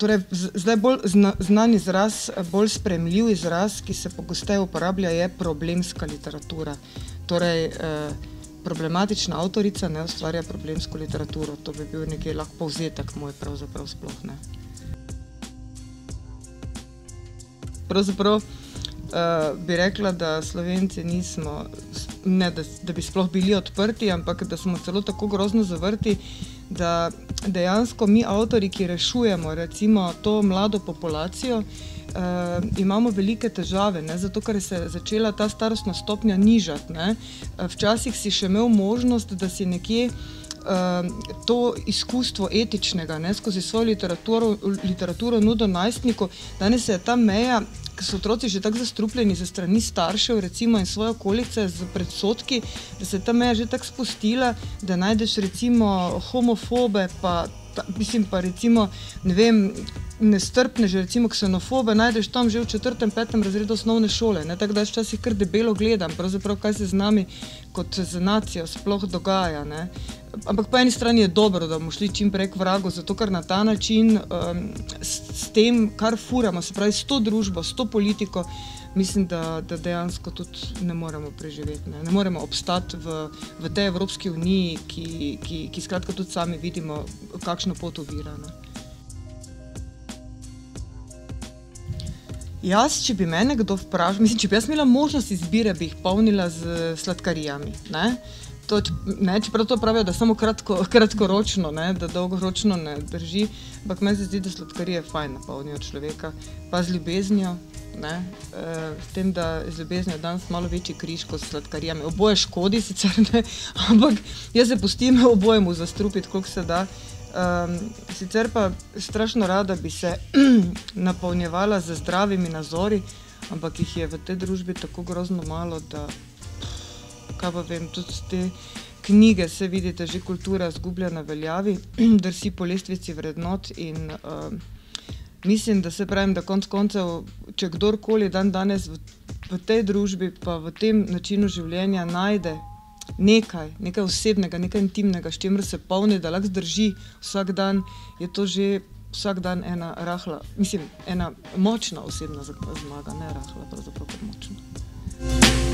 torej, zdaj bolj zna, znan izraz, bolj spremljiv izraz, ki se pogosteje uporablja, je problemska literatura. Torej, eh, problematična avtorica ne ustvarja problemsko literaturo. To bi bil nekaj lahko povzetek moj, pravzaprav sploh ne. Pravzaprav uh, bi rekla, da Slovenci nismo, ne da, da bi sploh bili odprti, ampak da smo celo tako grozno zavrti, da dejansko mi, avtori, ki rešujemo recimo to mlado populacijo, uh, imamo velike težave, ne? zato ker se je začela ta starostna stopnja nižati. Ne? Eh, včasih si še imel možnost, da si nekje uh, to izkustvo etičnega ne? skozi svojo literaturo, literaturo nudil najstniku, danes je ta meja. So otroci že tako zastrupljeni za strani staršev, recimo, in svoje okolice z predsotki, da se ta meja že tako spustila, da najdeš recimo homofobe, pa, ta, mislim, pa recimo, ne vem, nestrpne, že recimo ksenofobe, najdeš tam že v četrtem, petem razredu osnovne šole. Ne? Tako da jaz včasih kar debelo gledam, kaj se z nami kot z nacijo sploh dogaja. Ne? Ampak po eni strani je dobro, da bomo šli čim prej k vragu, zato ker na ta način um, s, s tem, kar furamo, se pravi s to družbo, s to politiko, mislim, da, da dejansko tudi ne moremo preživeti. Ne, ne moremo obstati v, v tej Evropski uniji, ki, ki, ki skratka tudi sami vidimo, kakšno pot ovira. Ne. Jaz, če bi me kdo vprašal, mislim, če bi jaz imela možnost izbire, bi jih polnila z sladkarijami. Ne? To, ne, čeprav to pravijo, da samo kratko, kratkoročno, ne, da dolgoročno ne drži, ampak meni se zdi, da sladkarije fajn napolnijo človeka, pa z ljubeznijo. Ne, e, s tem, da z ljubeznijo danes malo večji križ kot s sladkarijami. Oboje škodi, sicer ne, ampak jaz se pustim obojemu zastrupiti, koliko se da. Um, sicer pa strašno rada bi se napolnjevala z zdravimi nazori, ampak jih je v tej družbi tako grozno malo, da kaj pa vem, tudi te knjige, se vidite, že kultura zgublja na veljavi, drsi po lestvici vrednot in um, mislim, da se pravim, da konc koncev, če kdorkoli dan danes v, v tej družbi, pa v tem načinu življenja najde nekaj, nekaj osebnega, nekaj intimnega, s čimer se polni, da lahko zdrži vsak dan, je to že vsak dan ena rahla, mislim, ena močna osebna zmaga, ne rahla, pravzaprav močna.